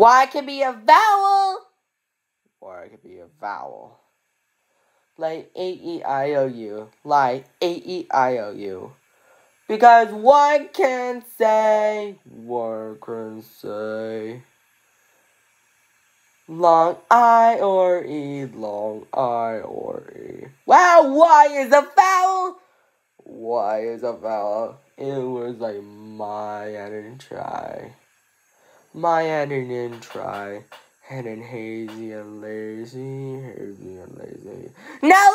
Y can be a vowel. Or it could be a vowel. Like A E I O U. Like A E I O U. Because one can say, one can say. Long I or E, long I or E. Wow, Y is a vowel! Y is a vowel. It was like my, I didn't try. My, I didn't try. And then hazy and lazy, hazy and lazy. Now